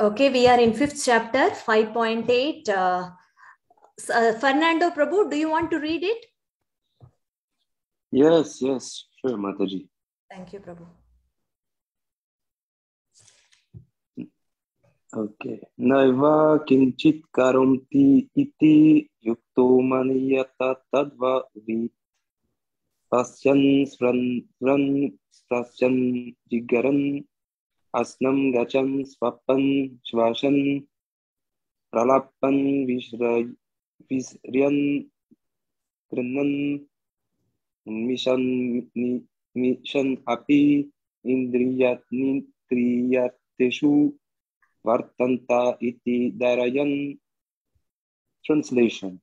Okay, we are in fifth chapter, 5.8. Uh, s- uh, Fernando Prabhu, do you want to read it? Yes, yes, sure, Mataji. Thank you, Prabhu. Okay. नैवा किञ्चित् करोति इति युक्तो मनीयत तद्वा वीत् पश्यन् स्रन् स्रन् स्पृशन् जिगरन् अस्नं गचन् स्वपन् श्वासन् प्रलापन् विश्रय विस्र्यन् गृह्णन् mission नि- मिशन् अपि इन्द्रियात्मिन्द्रियार्थेषु Vartanta iti darayan. Translation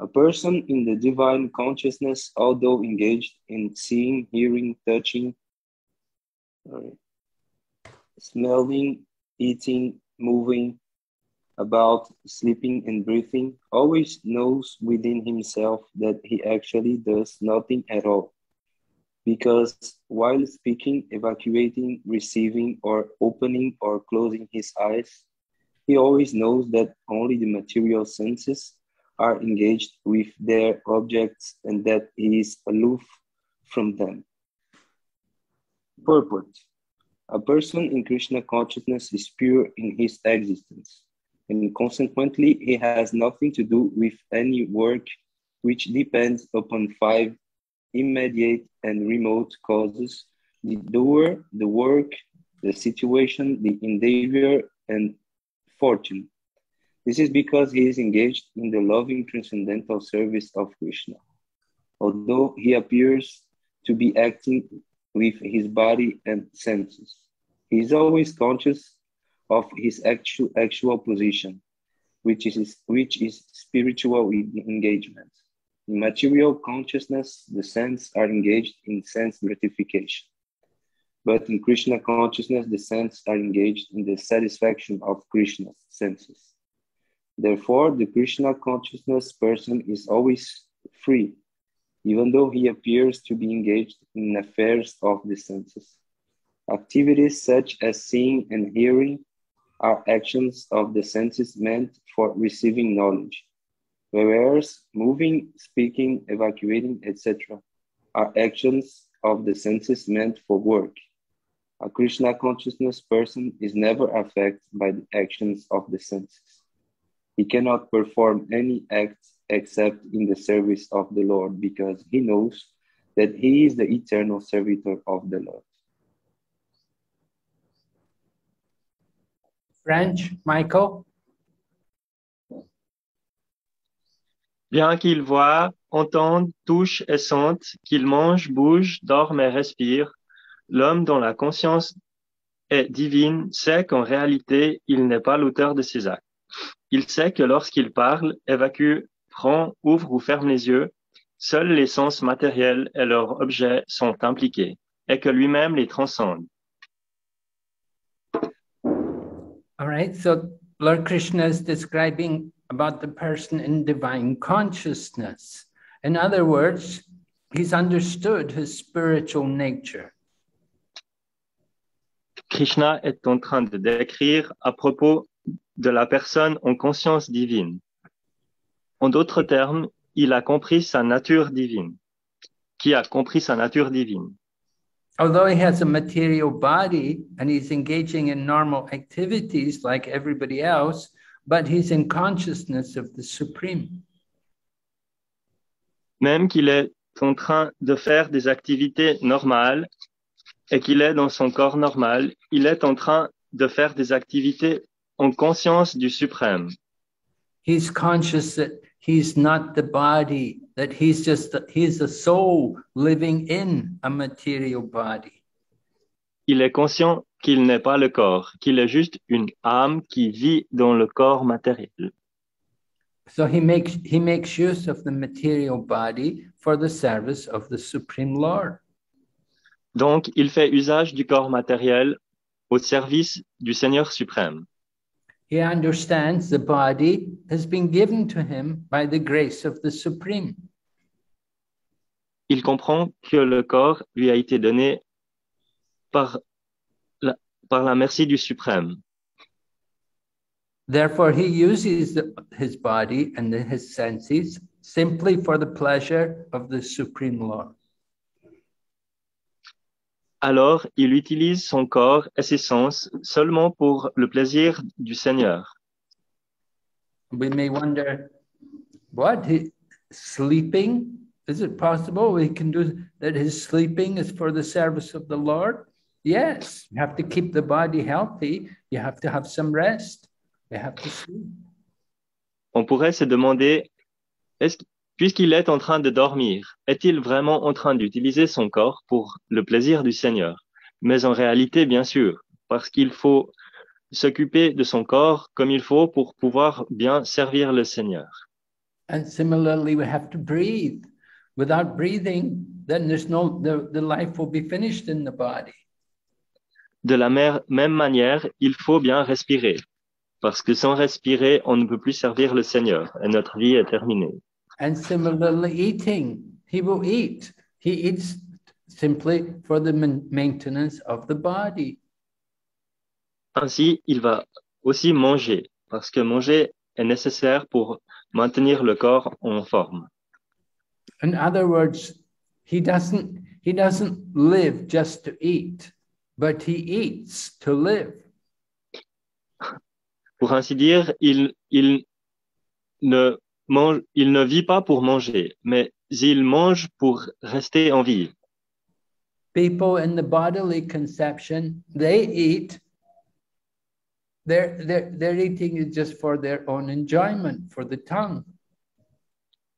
A person in the divine consciousness, although engaged in seeing, hearing, touching, sorry, smelling, eating, moving, about, sleeping, and breathing, always knows within himself that he actually does nothing at all. Because while speaking, evacuating, receiving, or opening or closing his eyes, he always knows that only the material senses are engaged with their objects and that he is aloof from them. Purport A person in Krishna consciousness is pure in his existence, and consequently, he has nothing to do with any work which depends upon five immediate and remote causes the doer, the work, the situation, the endeavor, and fortune. This is because he is engaged in the loving transcendental service of Krishna. Although he appears to be acting with his body and senses, he is always conscious of his actual, actual position, which is, which is spiritual engagement. In material consciousness, the senses are engaged in sense gratification. But in Krishna consciousness, the senses are engaged in the satisfaction of Krishna's senses. Therefore, the Krishna consciousness person is always free, even though he appears to be engaged in affairs of the senses. Activities such as seeing and hearing are actions of the senses meant for receiving knowledge whereas moving, speaking, evacuating, etc., are actions of the senses meant for work. A Krishna consciousness person is never affected by the actions of the senses. He cannot perform any act except in the service of the Lord because he knows that he is the eternal servitor of the Lord. French, Michael? Bien qu'il voie, entende, touche et sente, qu'il mange, bouge, dorme et respire, l'homme dont la conscience est divine sait qu'en réalité, il n'est pas l'auteur de ses actes. Il sait que lorsqu'il parle, évacue, prend, ouvre ou ferme les yeux, seuls les sens matériels et leurs objets sont impliqués, et que lui-même les transcende. All right, so Lord Krishna is describing about the person in divine consciousness. In other words, he's understood his spiritual nature. Krishna est en train de décrire à propos de la personne en conscience divine. En d'autres termes, il a compris sa nature divine. Qui a compris sa nature divine? Although he has a material body and he's engaging in normal activities like everybody else, but he's in consciousness of the Supreme. Même qu'il est en train de faire des activités normales et qu'il est dans son corps normal, il est en train de faire des activités en conscience du suprême. He's conscious that he's not the body, that he's just he's a soul living in a material body. Il est conscient qu'il n'est pas le corps, qu'il est juste une âme qui vit dans le corps matériel. So he makes he makes use of the material body for the service of the Supreme Lord. Donc, il fait usage du corps matériel au service du Seigneur suprême. He understands the body has been given to him by the grace of the Supreme. Il comprend que le corps lui a été donné par la, par la merci du suprême. Therefore, he uses the- his body and his senses simply for the pleasure of the Supreme Lord. Alors, il utilise son corps et ses sens seulement pour le plaisir du Seigneur. We may wonder, what? He, sleeping? Is it possible we can do that? His sleeping is for the service of the Lord? Yes, you have to keep the body healthy. You have to have some rest. You have to sleep. On pourrait se demander, est-ce puisqu'il est en train de dormir, est-il vraiment en train d'utiliser son corps pour le plaisir du Seigneur? Mais en réalité, bien sûr, parce qu'il faut s'occuper de son corps comme il faut pour pouvoir bien servir le Seigneur. And similarly, we have to breathe. Without breathing, then there's no the, the life will be finished in the body. De la même manière, il faut bien respirer, parce que sans respirer, on ne peut plus servir le Seigneur et notre vie est terminée. And similarly, eating. He will eat. He eats simply for the main- maintenance of the body. Ainsi, il va aussi manger, parce que manger est nécessaire pour maintenir le corps en forme. In other words, he doesn't he doesn't live just to eat, but he eats to live. Pour ainsi dire, il, il, ne mange, il ne vit pas pour manger, mais il mange pour rester en vie. People in the bodily conception, they eat. Their, their, their eating is just for their own enjoyment, for the tongue.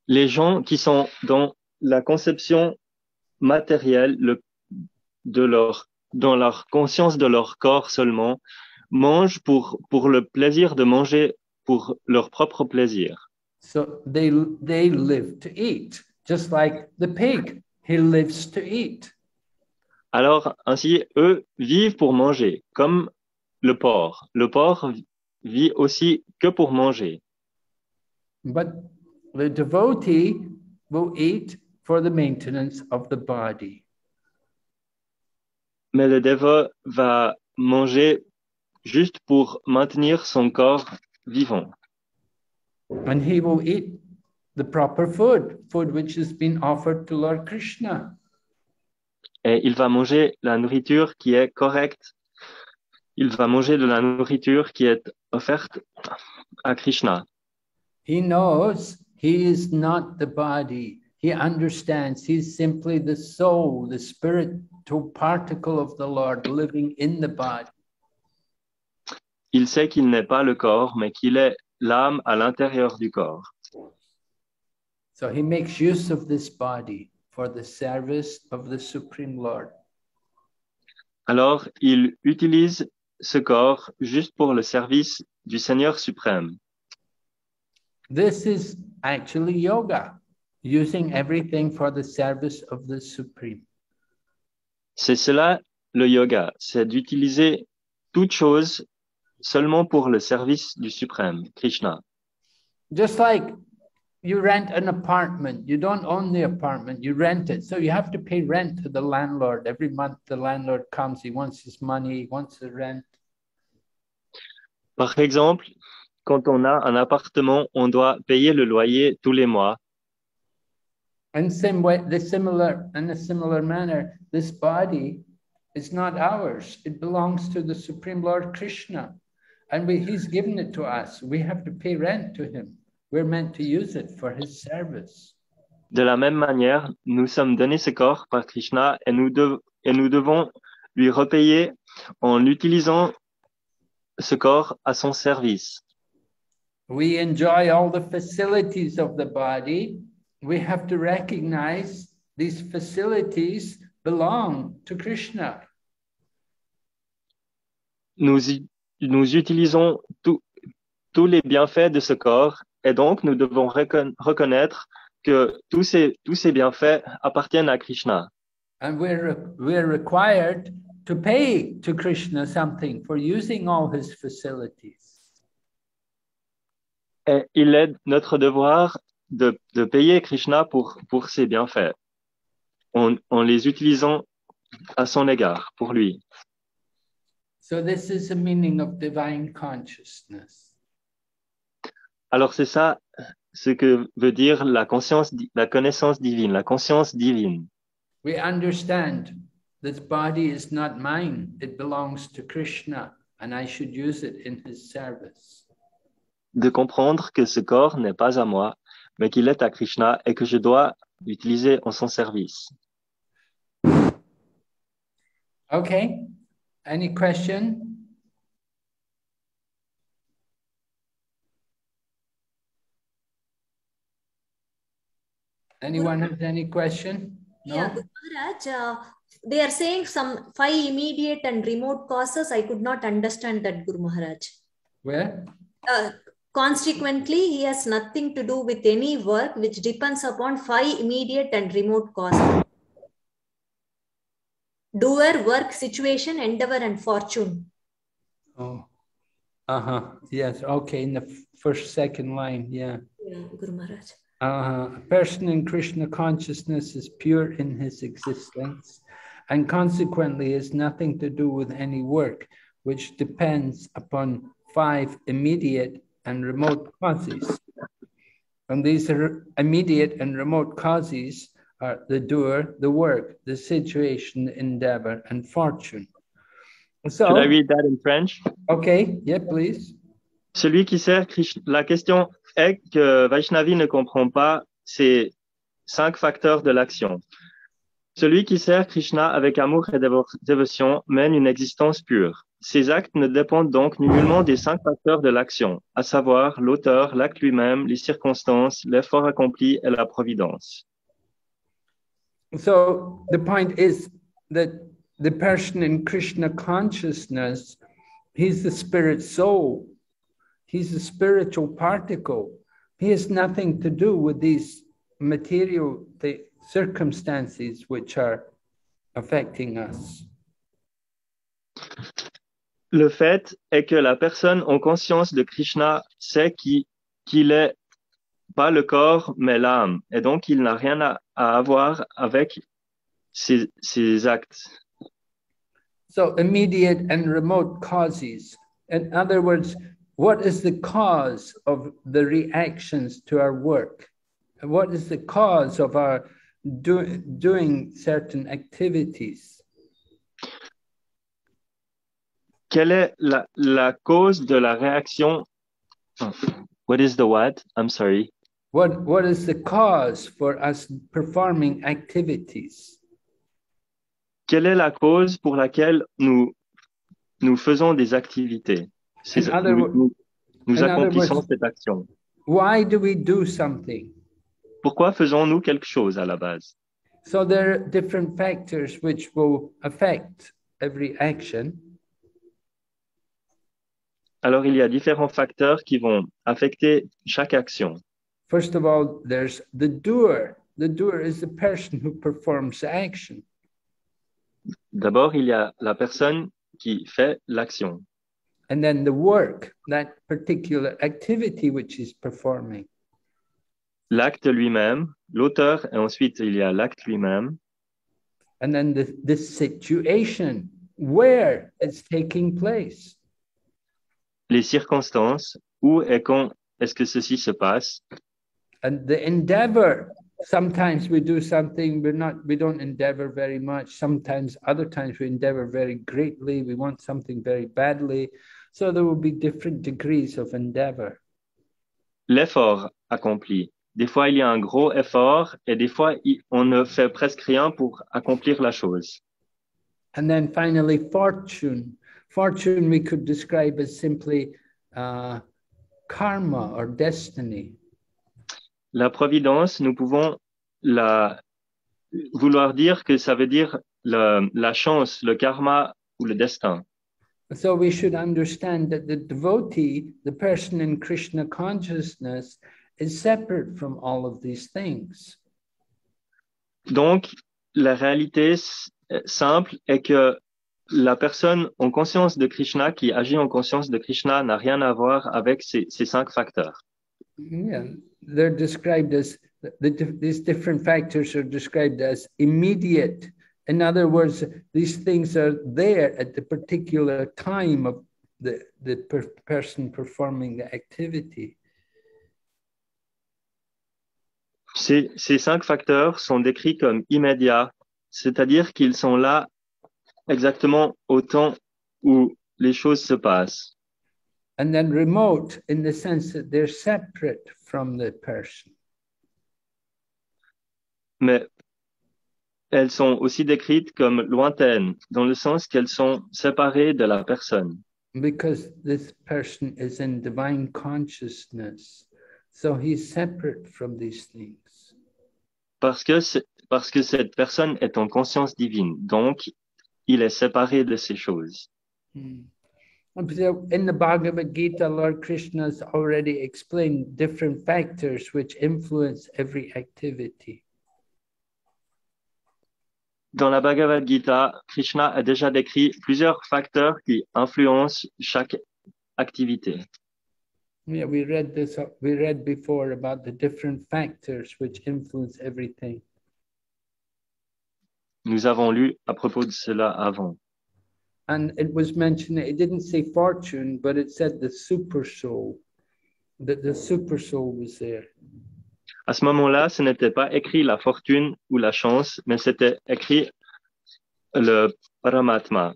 Les gens qui sont dans la conception matérielle le, de leur, dans leur conscience de leur corps seulement, mangent pour, pour le plaisir de manger pour leur propre plaisir. So they they live to eat, just like the pig. He lives to eat. Alors, ainsi, eux vivent pour manger, comme le porc. Le porc vit aussi que pour manger. But the devotee will eat for the maintenance of the body. Mais le dévot va manger juste pour maintenir son corps vivant. And he will eat the proper food, food which has been offered to Lord Krishna. Et il va manger la nourriture qui est correcte. Il va manger de la nourriture qui est offerte à Krishna. He knows he is not the body. He understands he's simply the soul, the spiritual particle of the Lord living in the body. Il sait qu'il n'est pas le corps, mais qu'il est l'âme à l'intérieur du corps. So he makes use of this body for the service of the Supreme Lord. Alors, il utilise ce corps juste pour le service du Seigneur suprême. This is actually yoga, using everything for the service of the Supreme. C'est cela le yoga, c'est d'utiliser toute chose seulement pour le service du suprême, Krishna. Just like you rent an apartment, you don't own the apartment, you rent it. So you have to pay rent to the landlord. Every month, the landlord comes, he wants his money, he wants the rent. Par exemple, quand on a un appartement, on doit payer le loyer tous les mois. In same way, the similar in a similar manner, this body is not ours. It belongs to the Supreme Lord Krishna. And we, he's given it to us. We have to pay rent to him. We're meant to use it for his service. De la même manière, nous sommes donnés ce corps par Krishna et nous, dev- et nous devons lui repayer en utilisant ce corps à son service. We enjoy all the facilities of the body. We have to recognize these facilities belong to Krishna. Nous, nous utilisons tout- tous les bienfaits de ce corps et donc nous devons recon- reconnaître que tous ces, tous ces bienfaits appartiennent à Krishna. And we're, we're required to pay to Krishna something for using all his facilities. Et il est notre devoir de, de payer Krishna pour, pour ses bienfaits en, en les utilisant à son égard, pour lui. So this is the meaning of divine consciousness. Alors c'est ça ce que veut dire la conscience, la connaissance divine, la conscience divine. We understand this body is not mine, it belongs to Krishna, and I should use it in his service. De comprendre que ce corps n'est pas à moi, mais qu'il est à Krishna et que je dois l'utiliser en son service. Okay, any question? Anyone has any question? No? Yeah, Guru Maharaj, uh, they are saying some five immediate and remote causes. I could not understand that, Guru Maharaj. Where? Uh, consequently, he has nothing to do with any work which depends upon five immediate and remote causes. Doer, work, situation, endeavor, and fortune. Oh, uh-huh. Yes, okay, in the first, second line, yeah. Yeah, Guru Maharaj. Uh, a person in Krishna consciousness is pure in his existence and consequently has nothing to do with any work which depends upon five immediate and remote causes. And these are immediate and remote causes are the doer, the work, the situation, endeavor, and fortune. So, Should I read that in French? okay, yeah, please. Celui qui sert Krishna, la question est que Vaishnavi ne comprend pas ces cinq facteurs de l'action. Celui qui sert Krishna avec amour et dévo- dévotion mène une existence pure. Ses actes ne dépendent donc nullement des cinq facteurs de l'action, à savoir l'auteur, l'acte lui-même, les circonstances, l'effort accompli et la providence. So the point is that the person in Krishna consciousness, he's the spirit soul, he's a spiritual particle. He has nothing to do with these material the circumstances which are affecting us. Le fait est que la personne en conscience de Krishna sait qui- qu'il est pas le corps, mais l'âme, et donc il n'a rien à, à avoir avec ses, ses actes. So immediate and remote causes. In other words, what is the cause of the reactions to our work? What is the cause of our do, doing certain activities? Quelle est la, la cause de la réaction? Oh, What is the what? I'm sorry. What, what is the cause for us performing activities? Quelle est la cause pour laquelle nous, nous faisons des activités? Ces- other nous, nous- accomplissons words- cette action. Why do we do something? Pourquoi faisons-nous quelque chose à la base? So there are different factors which will affect every action. Alors il y a différents facteurs qui vont affecter chaque action. First of all, there's the doer. The doer is the person who performs the action. D'abord, il y a la personne qui fait l'action. And then the work, that particular activity which is performing. L'acte lui-même, l'auteur, et ensuite il y a l'acte lui-même, And then the, the situation where it's taking place. les circonstances, où et quand est-ce que ceci se passe, And the endeavor. Sometimes we do something, we're not, we don't endeavor very much. Sometimes other times we endeavor very greatly. We want something very badly. So there will be different degrees of endeavor. l'effort accompli. Des fois, il y a un gros effort et des fois, on ne fait presque rien pour accomplir la chose. And then finally, fortune. Fortune we could describe as simply uh, karma or destiny. La providence, nous pouvons la, vouloir dire que ça veut dire la, la chance, le karma ou le destin. So we should understand that the devotee, the person in Krishna consciousness, is separate from all of these things. Donc, la réalité simple est que la personne en conscience de Krishna, qui agit en conscience de Krishna, n'a rien à voir avec ces, ces cinq facteurs. Yeah, they're described as the, the- these different factors are described as immediate. In other words, these things are there at the particular time of the, the per- person performing the activity. Ces, ces cinq facteurs sont décrits comme immédiats, c'est-à-dire qu'ils sont là exactement au temps où les choses se passent. And then remote in the sense that they're separate from the person. mais elles sont aussi décrites comme lointaines, dans le sens qu'elles sont séparées de la personne, because this person is in divine consciousness. So he's separate from these things. parce que, parce que cette personne est en conscience divine, donc il est séparé de ces choses. Hmm. In the Bhagavad Gita, Lord Krishna has already explained different factors which influence every activity. Dans la Bhagavad Gita, Krishna a déjà décrit plusieurs facteurs qui influencent chaque activité. Yeah, we read this. We read before about the different factors which influence everything. Nous avons lu à propos de cela avant. And it was mentioned, it didn't say fortune, but it said the super soul, that the super soul was there. À ce moment-là, ce n'était pas écrit la fortune ou la chance, mais c'était écrit le Paramatma.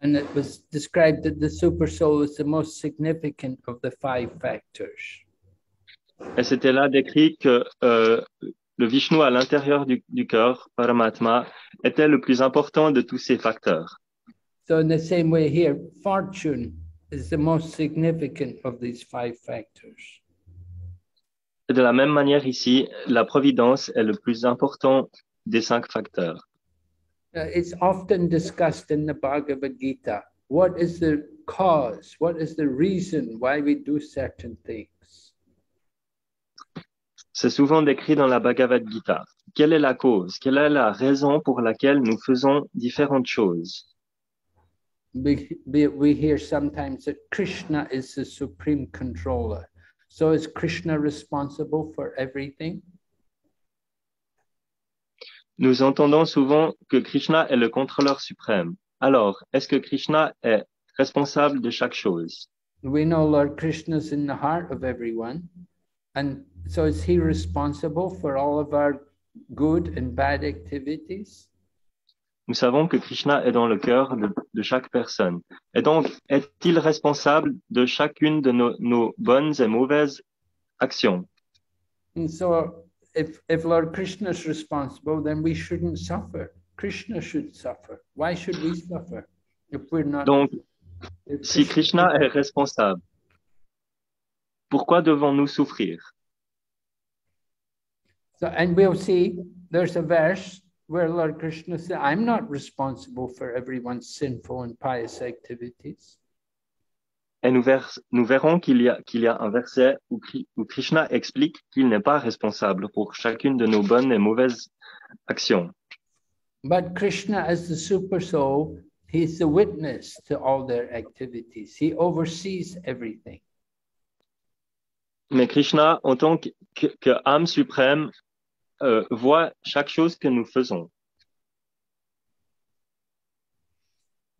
And it was described that the super soul is the most significant of the five factors. Et c'était là décrit que euh, le Vishnu à l'intérieur du, du cœur, Paramatma, était le plus important de tous ces facteurs. So, in the same way here, fortune is the most significant of these five factors. De la même manière ici, la providence est le plus important des cinq facteurs. Uh, it's often discussed in the Bhagavad Gita. What is the cause? What is the reason why we do certain things? C'est souvent décrit dans la Bhagavad Gita. Quelle est la cause? Quelle est la raison pour laquelle nous faisons différentes choses? We, we, we hear sometimes that Krishna is the supreme controller. So is Krishna responsible for everything? Nous entendons souvent que Krishna est le contrôleur suprême. Alors, est-ce que Krishna est responsable de chaque chose? We know Lord Krishna is in the heart of everyone. And so is he responsible for all of our good and bad activities? Nous savons que Krishna est dans le cœur de, de chaque personne. Et donc, est-il responsable de chacune de nos, nos bonnes et mauvaises actions? And so if, if Lord Krishna is responsible, then we shouldn't suffer. Krishna should suffer. Why should we suffer if we're not? Donc, if si Krishna est responsable, pourquoi devons-nous souffrir? So, and we'll see there's a verse where Lord Krishna said, I'm not responsible for everyone's sinful and pious activities. Et nous, nous verrons qu'il y a, qu'il y a un verset où, où Krishna explique qu'il n'est pas responsable pour chacune de nos bonnes et mauvaises actions. But Krishna, as the super soul, he's the witness to all their activities. He oversees everything. Mais Krishna, en tant que, que, que âme suprême, euh, voit chaque chose que nous faisons.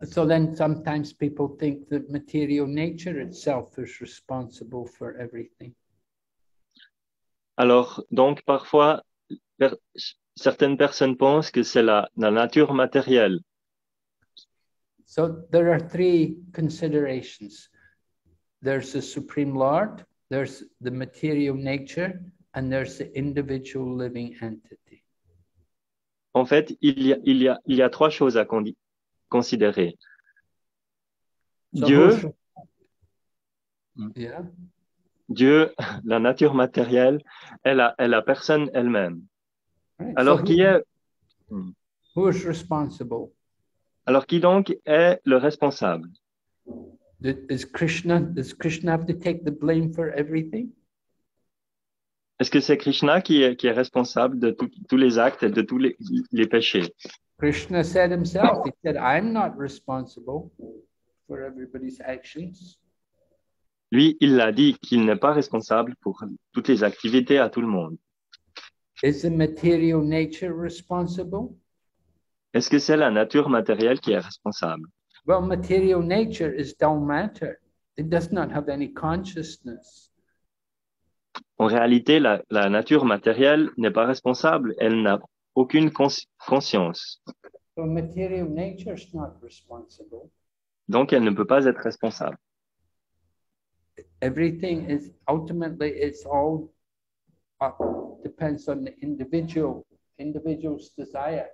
So then sometimes people think that material nature itself is responsible for everything. Alors, donc, parfois, per- certaines personnes pensent que c'est la, la nature matérielle. So there are three considerations there's the Supreme Lord, there's the material nature, and there's the individual living entity. En fait, il y a, il y a, il y a trois choses à considérer. So Dieu, Yeah. Dieu, la nature matérielle, et la, et la personne elle-même. Right. Alors, so qui who, est, who is responsible? alors, qui donc est le responsable? Is Krishna, does Krishna have to take the blame for everything? Est-ce que c'est Krishna qui est, qui est responsable de tout- tous les actes et de tous les, les péchés? Krishna said himself, he said, I'm not responsible for everybody's actions. Lui, il l'a dit qu'il n'est pas responsable pour toutes les activités à tout le monde. Is the material nature responsible? Est-ce que c'est la nature matérielle qui est responsable? Well, material nature is dull matter. It does not have any consciousness. En réalité, la, la nature matérielle n'est pas responsable, elle n'a aucune cons- conscience, So material nature is not responsible. donc elle ne peut pas être responsable. Everything is ultimately it's all uh, depends on the individual individual's desire.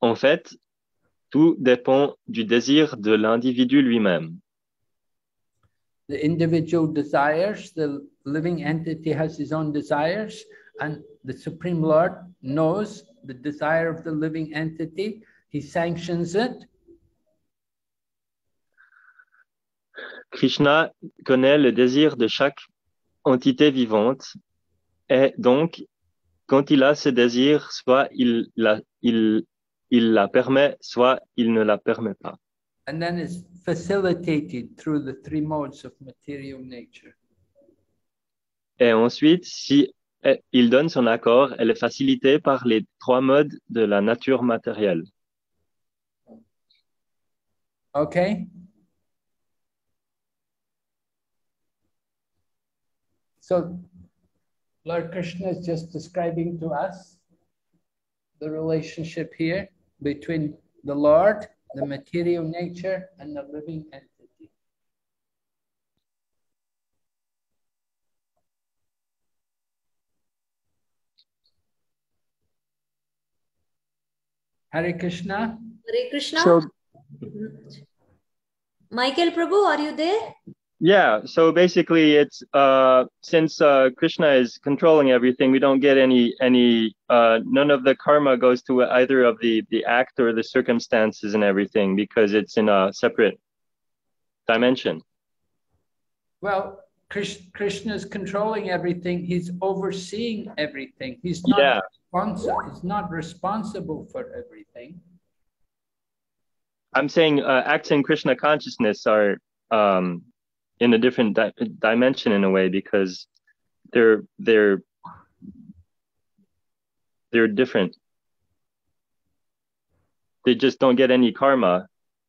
En fait, tout dépend du désir de l'individu lui-même. The individual desires, the living entity has his own desires, and the Supreme Lord knows the desire of the living entity. He sanctions it, Krishna connaît le désir de chaque entité vivante et donc, quand il a ce désir, soit il la, il, il la permet, soit il ne la permet pas. and then it's facilitated through the three modes of material nature. Et ensuite, si il donne son accord, elle est facilitée par les trois modes de la nature matérielle. Okay? So, Lord Krishna is just describing to us the relationship here between the Lord, the material nature, and the living entity. Hare Krishna. Hare Krishna. So, mm-hmm. Michael Prabhu, are you there? Yeah, so basically it's, uh, since, uh, Krishna is controlling everything, we don't get any, any, uh, none of the karma goes to either of the, the act or the circumstances and everything because it's in a separate dimension. Well, Krish- Krishna is controlling everything. He's overseeing everything. He's not Yeah. responsible. He's not responsible for everything. I'm saying uh, acts in Krishna consciousness are um, in a different di- dimension in a way because they're they're they're different. They just don't get any karma.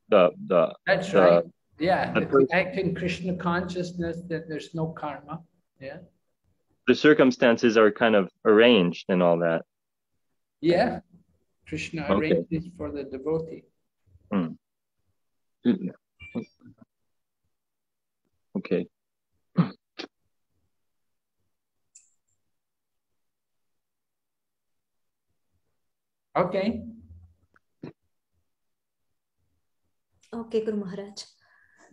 The the That's the right. Yeah. the act in Krishna consciousness, then there's no karma. Yeah. the circumstances are kind of arranged and all that. Yeah. Krishna Okay. arranged it for the devotee. Hmm. Okay. Okay. Okay, Guru Maharaj.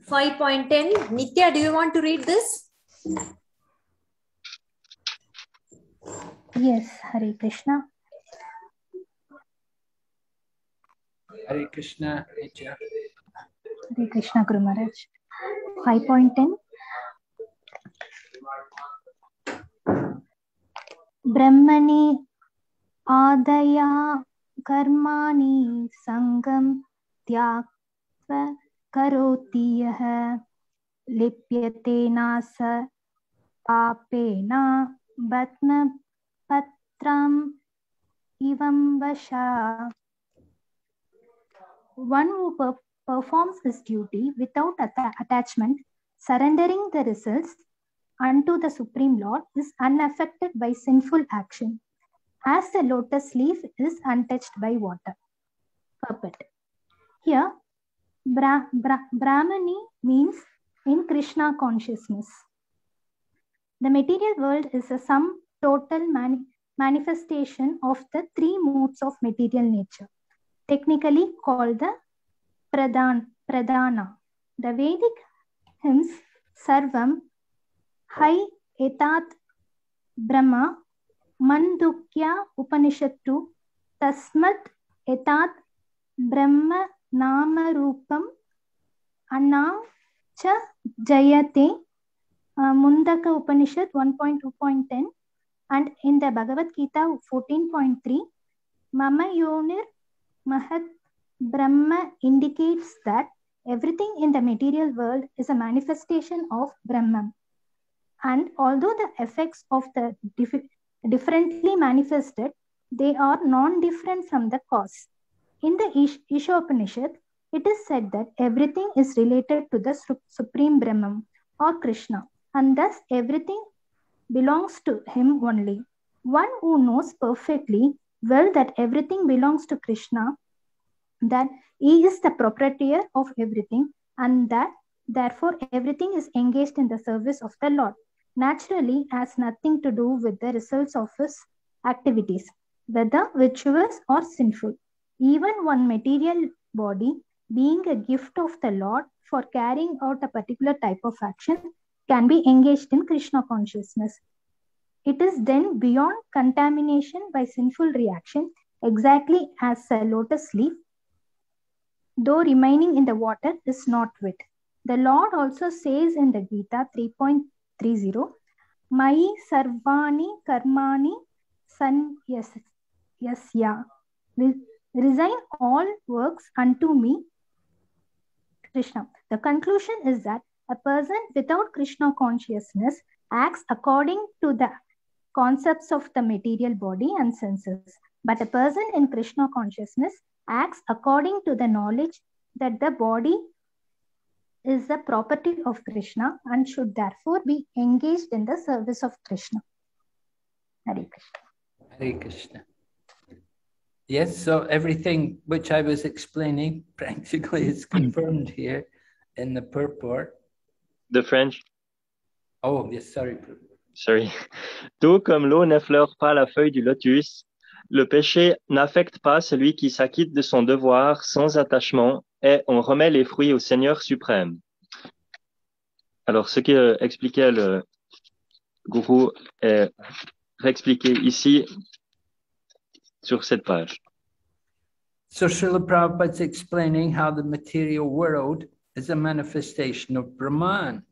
5.10. Nitya, do you want to read this? Yes, Hare Krishna. Hare Krishna. Nitya. Hare Krishna Guru Maharaj. 5.10 ब्रह्मणि आदया कर्माणि सङ्गं त्याक्त्वा करोति यः। लिप्यते न स पापेन पद्मपत्रम् इवं वशा। one who performs his duty without atta- attachment, surrendering the results unto the Supreme Lord, is unaffected by sinful action, as the lotus leaf is untouched by water. Purport. Here, Bra- Bra- Brahmani means in Krishna consciousness. The material world is a sum total mani- manifestation of the three modes of material nature technically called the Pradhan, Pradhana. The Vedic hymns Sarvam, Hai Etat Brahma, Mandukya Upanishatu, Tasmat Etat Brahma Nama Rupam, Anam Cha Jayate, uh, Mundaka Upanishad 1.2.10, and in the Bhagavad Gita 14.3, Mama Yonir Mahat Brahma indicates that everything in the material world is a manifestation of Brahman. And although the effects of the dif- differently manifested, they are non-different from the cause. In the Ish- Ishopanishad, it is said that everything is related to the Supreme Brahman or Krishna. and thus everything belongs to him only. One who knows perfectly well that everything belongs to Krishna, that he is the proprietor of everything, and that therefore everything is engaged in the service of the Lord, naturally has nothing to do with the results of his activities, whether virtuous or sinful. Even one material body, being a gift of the Lord for carrying out a particular type of action, can be engaged in Krishna consciousness. It is then beyond contamination by sinful reaction, exactly as a lotus leaf, though remaining in the water, is not wet. The Lord also says in the Gita 3.30, Mai sarvani karmani san yes, yasya. Resign all works unto me, Krishna. The conclusion is that a person without Krishna consciousness acts according to the concepts of the material body and senses. But a person in Krishna consciousness acts according to the knowledge that the body is the property of Krishna and should therefore be engaged in the service of Krishna. Hare Krishna. Hare Krishna. Yes, so everything which I was explaining practically is confirmed here in the purport. The French. Oh, yes, sorry. Sorry. Tout comme l'eau n'effleure pas la feuille du lotus, le péché n'affecte pas celui qui s'acquitte de son devoir sans attachement et on remet les fruits au Seigneur suprême. Alors, ce que expliquait le gourou est réexpliqué ici sur cette page. So Srila Prabhupada's explaining how the material world is a manifestation of Brahman.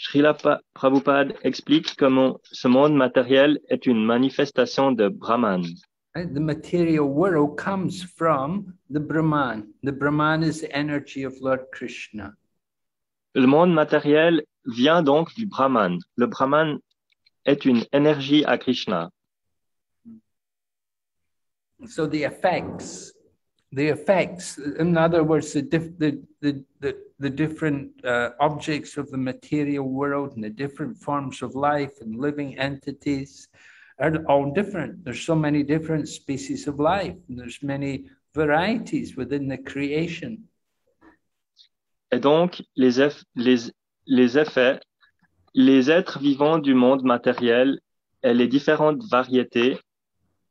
Srila Pa- Prabhupada explique comment ce monde matériel est une manifestation de Brahman. The material world comes from the Brahman. The Brahman is the energy of Lord Krishna. Le monde matériel vient donc du Brahman. Le Brahman est une énergie à Krishna. So the effects, the effects, in other words, the the, the, the, the different uh, objects of the material world and the different forms of life and living entities are all different. There's so many different species of life. And there's many varieties within the creation. Et donc, les, eff- les, les effets, les êtres vivants du monde matériel et les différentes variétés,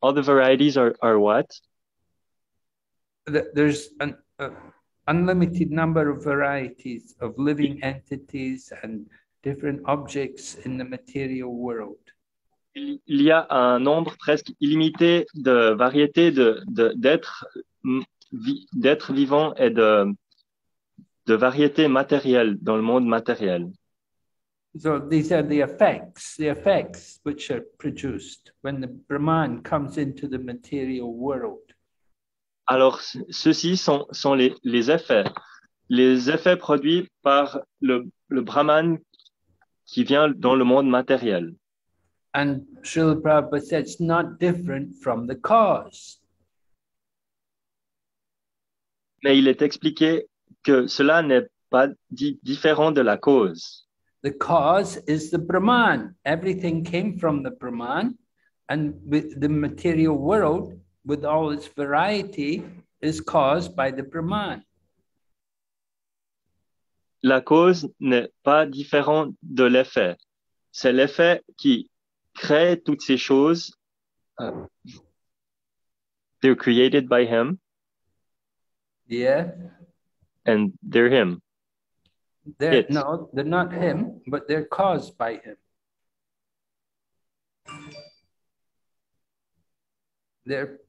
all the varieties are, are what? Th- There's an uh, unlimited number of varieties of living entities and different objects in the material world. Il y a un nombre presque illimité de variétés de, de, d'êtres, vi- d'êtres vivants et de, de variétés matérielles dans le monde matériel. So these are the effects, the effects which are produced when the Brahman comes into the material world. Alors, ce- ceux-ci sont, sont les, les effets. Les effets produits par le, le Brahman qui vient dans le monde matériel. And Srila Prabhupada said it's not different from the cause. Mais il est expliqué que cela n'est pas di- différent de la cause. The cause is the Brahman. Everything came from the Brahman, and with the material world, with all its variety, is caused by the Brahman. La cause n'est pas différente de l'effet. C'est l'effet qui crée toutes ces choses. Uh, they're created by him Yeah, and they're him. they're no, they're not him, but they're caused by him. They're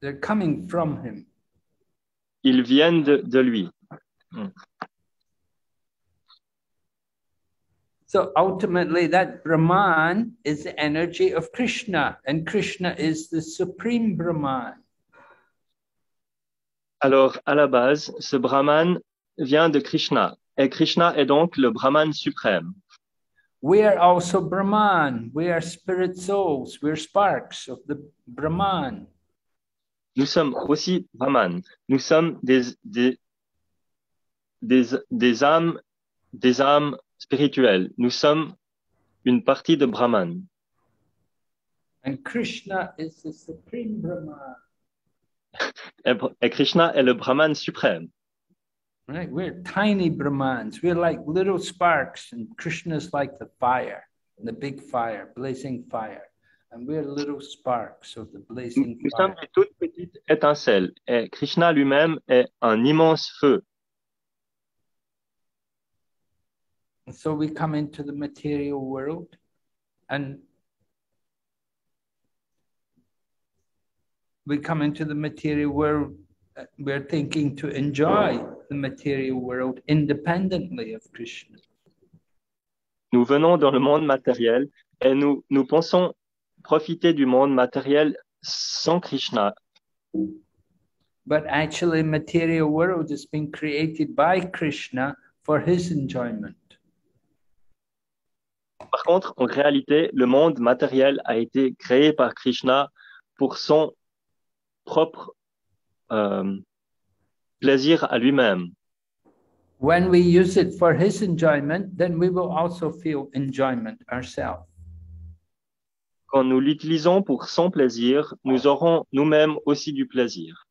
they're coming from him. Ils viennent de, de lui. Hmm. So ultimately, that Brahman is the energy of Krishna, and Krishna is the supreme Brahman. Alors, à la base, ce Brahman vient de Krishna. Et Krishna est donc le Brahman suprême. We are also Brahman. We are spirit souls. We're sparks of the Brahman. Nous sommes aussi Brahman. Nous sommes des, des, des, des âmes, des âmes spirituel. Nous sommes une partie de Brahman. And Krishna is the supreme Brahman. Et, et Krishna est le Brahman suprême. Right? We're tiny Brahmans. We're like little sparks, and Krishna's like the fire, the big fire, blazing fire. And we're little sparks of the Nous, blazing nous sommes des toutes petites étincelles. Et Krishna lui-même est un immense feu. And so we come into the material world and we come into the material world, uh, we're thinking to enjoy the material world independently of Krishna. Nous venons dans le monde matériel et nous, nous pensons profiter du monde matériel sans Krishna. But actually, material world has been created by Krishna for his enjoyment. Par contre, en réalité, le monde matériel a été créé par Krishna pour son propre euh, plaisir à lui-même. When we use it for his enjoyment, then we will also feel enjoyment ourselves. Quand nous l'utilisons pour son plaisir, nous aurons nous-mêmes aussi du plaisir.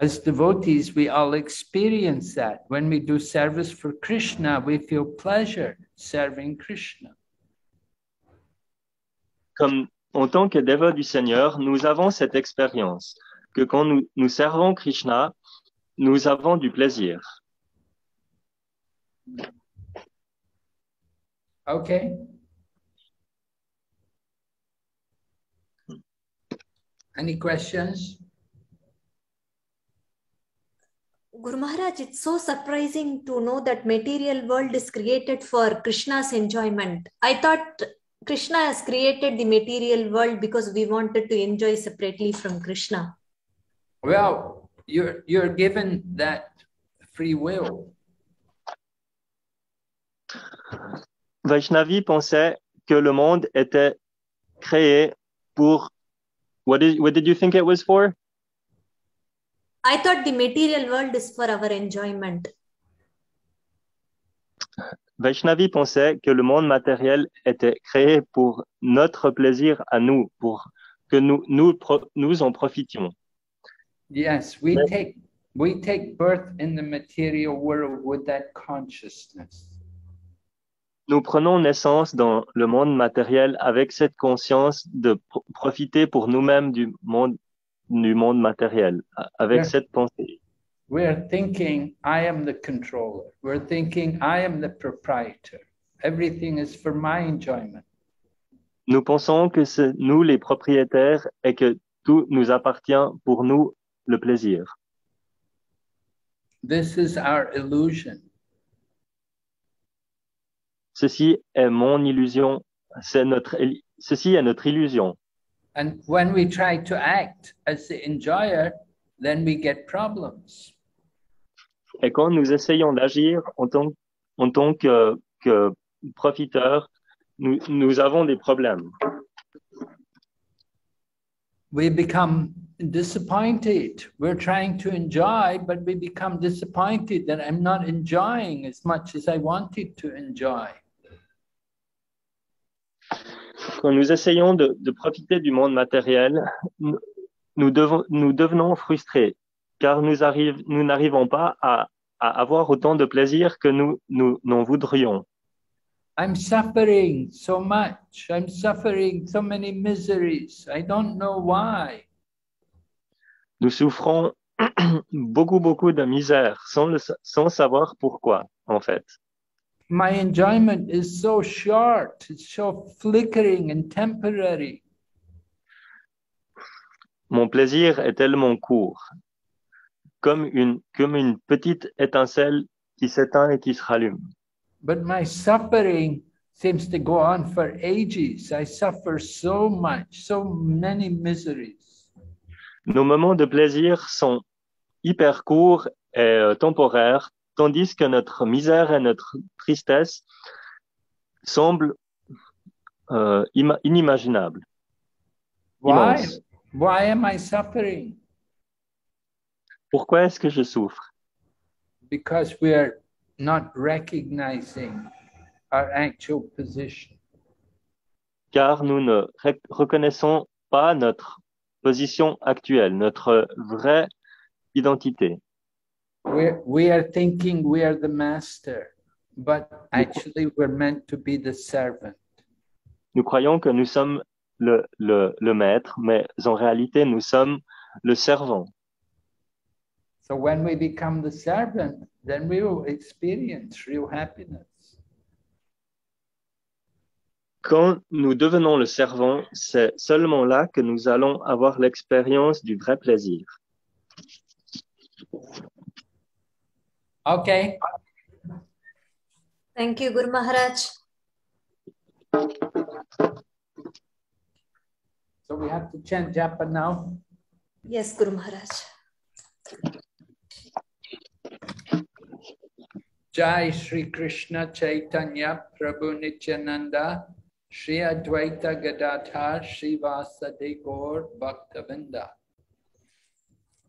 As devotees, we all experience that. When we do service for Krishna, we feel pleasure serving Krishna. Comme en tant que dévots du Seigneur, nous avons cette expérience que quand nous, nous servons Krishna, nous avons du plaisir. Okay? Any questions? Guru Maharaj, it's so surprising to know that material world is created for Krishna's enjoyment. I thought Krishna has created the material world because we wanted to enjoy separately from Krishna. Well, you're you're given that free will. Vaishnavi pensait que le monde était créé pour. What did, what did you think it was for? I thought the material world is for our enjoyment. Vaishnavi pensait que le monde matériel était créé pour notre plaisir à nous, pour que nous, nous, nous en profitions. Yes, we Yeah. take we take birth in the material world with that consciousness. Nous prenons naissance dans le monde matériel avec cette conscience de pro- profiter pour nous-mêmes du monde, du monde matériel, avec cette pensée. We're thinking, I am the controller. We're thinking, I am the proprietor. Everything is for my enjoyment. Nous pensons que c'est nous les propriétaires et que tout nous appartient pour nous le plaisir. This is our illusion. Ceci est mon illusion, c'est notre, ceci est notre illusion. And when we try to act as the enjoyer, then we get problems. Et quand nous essayons d'agir en tant, en tant que, que profiteurs, nous, nous avons des problèmes. We become disappointed. We're trying to enjoy, but we become disappointed that I'm not enjoying as much as I wanted to enjoy. Quand nous essayons de, de profiter du monde matériel, nous, nous, devons, nous devenons frustrés, car nous arrive- nous n'arrivons pas à, à avoir autant de plaisir que nous, nous n'en voudrions. I'm suffering so much. I'm suffering so many miseries. I don't know why. Nous souffrons beaucoup, beaucoup de misère sans, le, sa- sans savoir pourquoi, en fait. My enjoyment is so short, it's so flickering and temporary. Mon plaisir est tellement court, comme une, comme une petite étincelle qui s'éteint et qui se rallume. But my suffering seems to go on for ages. I suffer so much, so many miseries. Nos moments de plaisir sont hyper courts et euh, temporaires, tandis que notre misère et notre tristesse semblent euh, ima- inimaginables. Why? Why am I suffering? Pourquoi est-ce que je souffre? Because we're not recognizing our actual position. car nous ne rec- reconnaissons pas notre position actuelle, notre vraie identité. We're, we are thinking we are the master, but actually we're meant to be the servant. Nous croyons que nous sommes le, le, le maître, mais en réalité, nous sommes le servant. So when we become the servant, then we will experience real happiness. Quand nous devenons le servant, c'est seulement là que nous allons avoir l'expérience du vrai plaisir. Okay. Thank you, Guru Maharaj. So we have to chant japa now. Yes, Guru Maharaj. Jai Shri Krishna Chaitanya Prabhu Nityananda Shri Advaita Gadadhar Shri Vasadi Gaur Bhaktavinda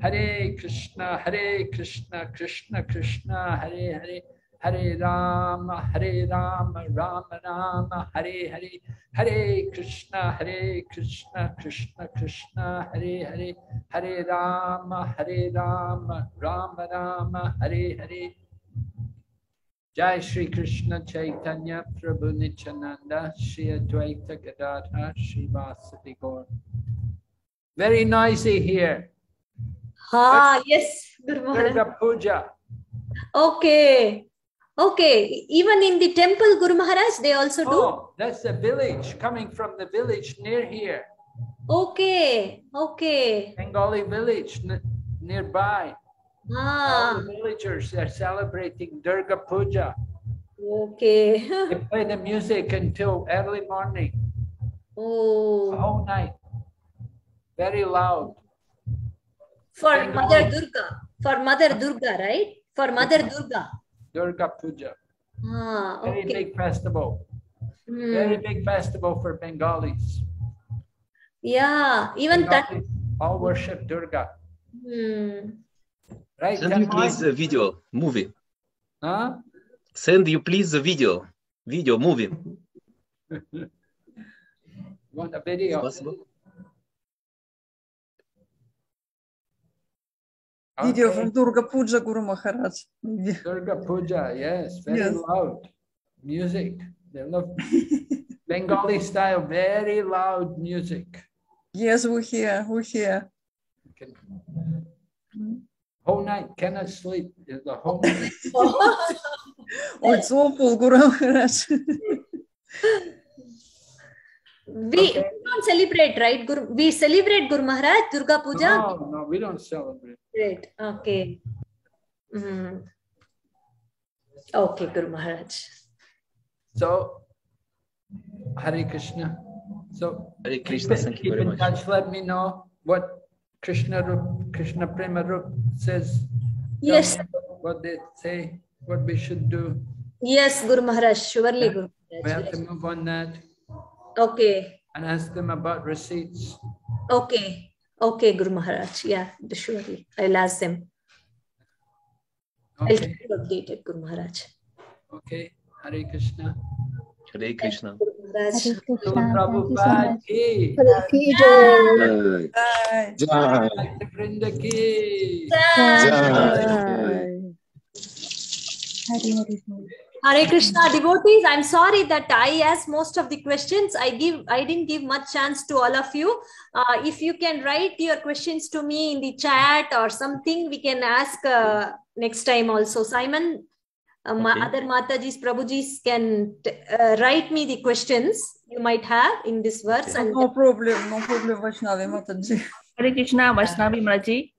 Hare Krishna, Hare Krishna, Krishna Krishna, Hare Hare, Hare Rama, Hare Rama, Rama Rama, Hare Hare, Hare Krishna, Hare Krishna, Krishna Krishna, Hare Hare, Hare Rama, Hare Rama, Rama Rama, Hare Hare. Jai Shri Krishna Chaitanya Prabhu Nityananda Shri Advaita Gadadhar Shri Vasadi Gaur. Very noisy here. Ah, yes. Durga Puja. Okay. Okay. Even in the temple, Guru Maharaj, they also do? Oh, that's the village coming from the village near here. Okay. Okay. Bengali village nearby. All Ah, the villagers are celebrating Durga Puja. okay. They play the music until early morning, the oh, whole night. Very loud. For Bengali. Mother Durga. For Mother Durga, right? For Mother Durga. Durga Puja. Ah, okay. Very big festival. Hmm. Very big festival for Bengalis. Yeah, even that. Bengalis all worship Durga. Hmm. Right? Send you please the video, movie. Huh? Send you please the video, video, movie. Want a video? Possible? Video Okay. from Durga Puja Guru Maharaj. Durga Puja, yes, very Yes. loud music. They love Bengali style, very loud music. Yes, we hear, we hear. Can- Whole night cannot sleep. The whole night. Oh, it's awful, Guru Maharaj. We, we don't celebrate, right? Guru, we celebrate Guru Maharaj, Durga Puja. No, no, we don't celebrate. Great. Okay. Mm. Okay, Guru Maharaj. So, Hari Krishna. So, Hare Krishna, keep, thank you very in much. touch. Let me know what Krishna Rup, Krishna Prema Rup says. Yes. What they say, what we should do. Yes, Guru Maharaj. Surely, Yeah. Guru We Maharaj. have to move on that Okay. and ask them about receipts. Okay. Okay, Guru Maharaj. Yeah, surely. I'll ask them. I'll keep you updated, Guru Maharaj. okay. Hare Krishna. Hare Krishna. Guru Maharaj. Hare Lord Krishna. Thank you so Prabhupada much. ki. Jai. Bye. Jai. Bhakta Vrinda ki. Jai. Hare Hare Hare. Hare Krishna devotees, I'm sorry that I asked most of the questions. I give I didn't give much chance to all of you. Uh, if you can write your questions to me in the chat or something, we can ask uh, next time also. Simon, uh, ma- Okay. other Matajis, Prabhujis can t- uh, write me the questions you might have in this verse. Okay. And No problem, no problem, Vaishnavi Mataji. Hare Krishna, Vaishnavi Mataji.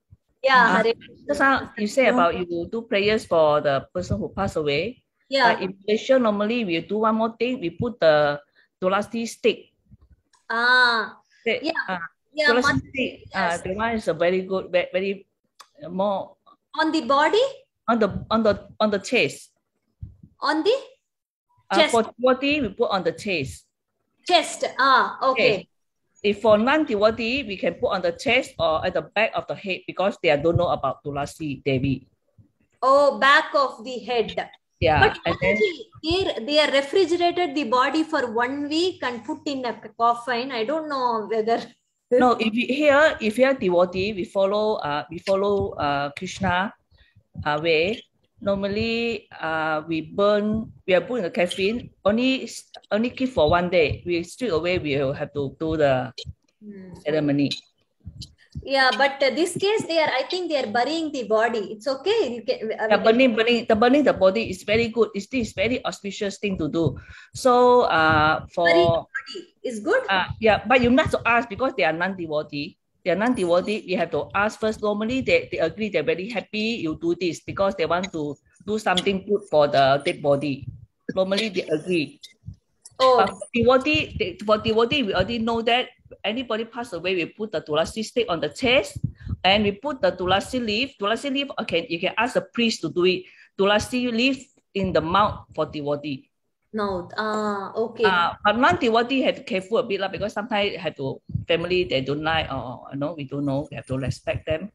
yeah, Uh, Hare Just you say about you do prayers for the person who passed away. Yeah, Like in Malaysia, normally we do one more thing. We put the tulasi stick. ah, Yeah, uh, yeah, tulasi stick. Uh, the one is a very good, very, very uh, more on the body, on the on the on the chest. on the Uh, Chest. for devotee, we put on the chest. chest. Ah, okay. If for non-devotee, we can put on the chest or at the back of the head because they don't know about tulasi Devi. Oh, back of the head. Yeah, But and then they they are refrigerated the body for one week and put in a coffin. I don't know whether. no if we here if we are devotee we follow uh we follow uh krishna uh, way normally uh we burn we are put in the caffeine only only keep for one day we straight away we will have to do the Hmm. ceremony Yeah, but uh, this case they are. I think they are burying the body. It's okay. You can, the we burning burning the burning the body is very good it's this very auspicious thing to do so uh for the body is good. Uh, yeah, but you to ask because they are non-devotee. They are non-devotee. We have to ask first. Normally, they, they agree. They're very happy you do this because they want to do something good for the dead body. Normally, they agree. oh, But for devotee, they, for devotee, we already know that anybody pass away, we put the tulasi stick on the chest and we put the tulasi leaf. Tulasi leaf, okay, you can ask the priest to do it. Tulasi leaf in the mouth for devotee. no. Ah, okay. Uh, but non-devotee have to careful a bit lah because sometimes have to family they don't like or you know we don't know we have to respect them.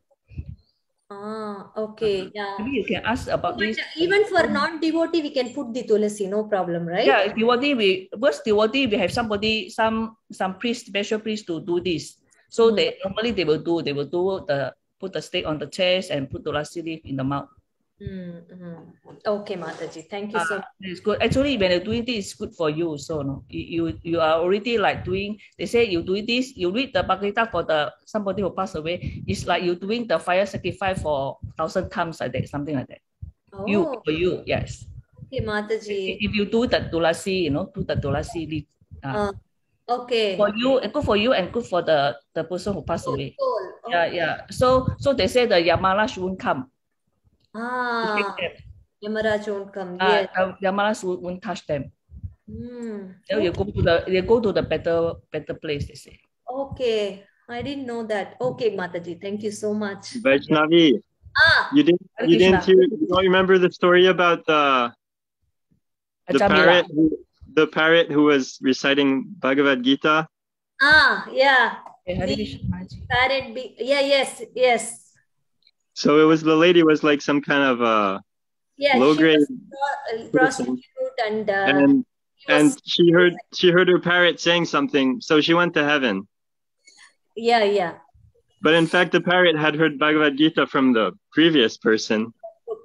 Ah, okay. Yeah. Maybe you can ask about But this. even for non-devotee, we can put the tulasi. No problem, right? Yeah, devotee we first devotee we have somebody some some priest special priest to do this. So Mm. they normally they will do they will do the put the stick on the chest and put tulasi leaf in the mouth. Hmm, hmm. Okay, Mataji. Thank you so Ah, it's good. Actually, when you're doing this, it's good for you. So no, you, you you are already like doing. They say you doing this. You read the Bhagavad for the somebody who passed away. It's like you doing the fire sacrifice for thousand times like that, something like that. Oh, You for you, yes. okay, Mataji. If you do the tulasi, you know, do the tulasi. Ah, Uh, okay. for you and good for you and good for the the person who passed away. cool. Yeah, yeah. So so they say the Yamaraj won't come. To Ah, take them. Yamaraj won't come. Uh, Yes. the Yamaraj won't, won't touch them. Hmm. Then you go to the they go to the better better place. They say. Okay. I didn't know that. Okay, Mataji. Thank you so much. Vaishnavi, Ah, you didn't Hare you didn't hear you don't remember the story about the the Ajamila. parrot who, the parrot who was reciting Bhagavad Gita? ah, yeah. Okay, Hare The- Krishna Parrot be yeah, yes, yes. So it was the lady was like some kind of uh Yeah, low grade prostitute and uh, and she and she heard she heard her parrot saying something, so she went to heaven. yeah, yeah. But in fact, the parrot had heard Bhagavad Gita from the previous person.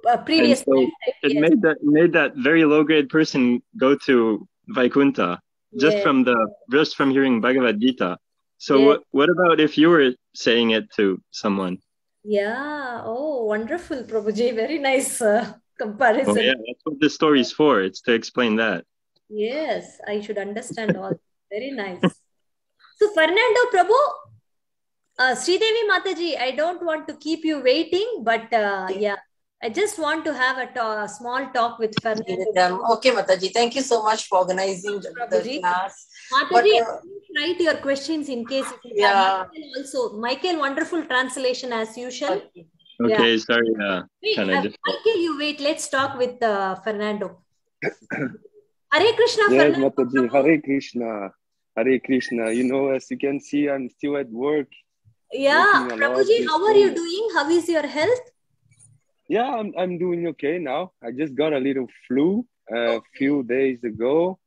Uh, previous so it yes. made that made that very low grade person go to Vaikuntha just Yes. from the just from hearing Bhagavad Gita. So Yes. what what about if you were saying it to someone? Yeah. Oh, wonderful, Prabhuji. Very nice uh, Oh comparison. yeah, that's what this story is for. It's to explain that. Yes, I should understand all. Very nice. So, Fernando Prabhu, uh, Sridevi Mataji, I don't want to keep you waiting, but uh, yeah, I just want to have a, ta- a small talk with Fernando. Okay, Mataji, thank you so much for organizing the, the class. Mataji, uh, write your questions in case if you Yeah. have Michael also. Michael, wonderful translation as usual. Yeah. Okay, sorry, uh, Wait, kind uh, just Michael, you wait. Let's talk with uh, Fernando. Hare Krishna, Yes, Fernando. Mataji. Hare Krishna. Hare Krishna. You know, as you can see, I'm still at work. Yeah, working Prabhuji, how are you doing? How is your health? Yeah, I'm I'm doing okay now. I just got a little flu uh, a few days ago,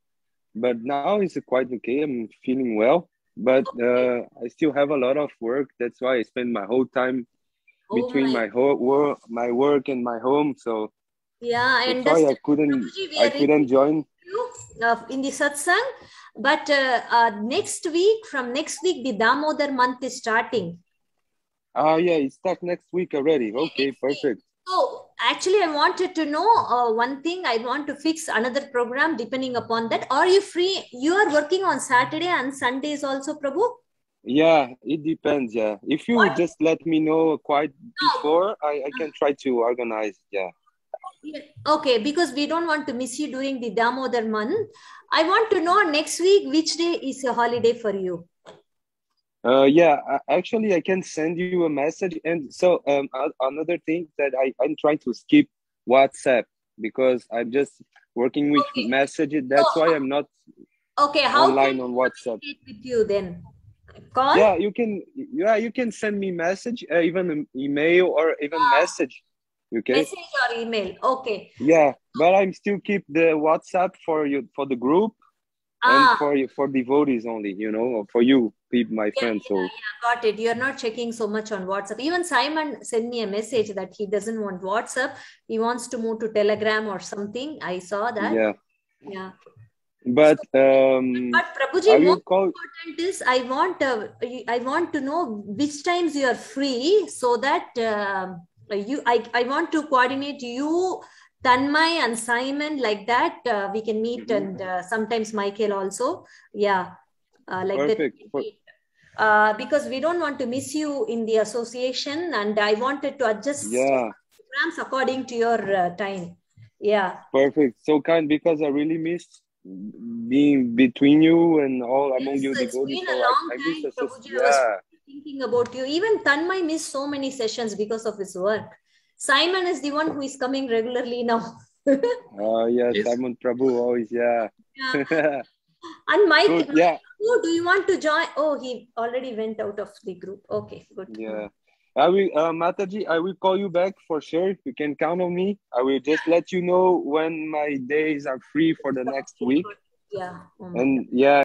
but now it's quite okay. I'm feeling well, but uh, I still have a lot of work. That's why I spend my whole time Oh between my- my whole work, my work and my home. So Yeah, I that's why I couldn't I couldn't join. you uh, in the satsang. But uh, uh, next week, from next week, the Damodar month is starting. Ah, yeah, it starts next week already. Okay, perfect. So actually, I wanted to know uh, one thing. I want to fix another program depending upon that. Are you free? You are working on Saturday and Sundays also, Prabhu? Yeah, it depends. Yeah, if you What? just let me know quite before, I, I can try to organize. Yeah. Yeah. Okay, because we don't want to miss you during the Damodar month. I want to know next week which day is a holiday for you. Uh, yeah, actually, I can send you a message. And so, um, another thing that I, I'm trying to skip WhatsApp because I'm just working with Okay. messages. That's why I'm not Okay, how online on WhatsApp. With you then? Call? Yeah, you can. Yeah, you can send me message, uh, even email or even Ah. message. Okay. Message or email. Okay. Yeah, but I'm still keep the WhatsApp for you for the group Ah, and for you for devotees only. You know, or for you, my yeah, friends. So yeah, yeah, got it. You're not checking so much on WhatsApp. Even Simon sent me a message that he doesn't want WhatsApp. He wants to move to Telegram or something. I saw that. yeah, Yeah. but um, But Prabhuji, most call. important is I want uh, I want to know which times you are free so that um you I, I want to coordinate you Tanmay and Simon like that uh, we can meet and uh, sometimes Michael also yeah uh, like Perfect. For- uh, because we don't want to miss you in the association and I wanted to adjust Yeah, programs according to your uh, time yeah perfect. So kind because I really miss being between you and all among Yes, you it's devotees. been So a I, long I miss time, the sus- Prabhuji. I was Yeah, thinking about you. Even Tanmay missed so many sessions because of his work. Simon is the one who is coming regularly now. uh, yeah, Yes. Simon Prabhu always. Yeah, Yeah. And Mike, Good, yeah. Who do you want to join? Oh, he already went out of the group. Okay, good. yeah. I will, uh, Mataji, I will call you back for sure. You can count on me. I will just let you know when my days are free for the next week. Yeah. Oh And yeah,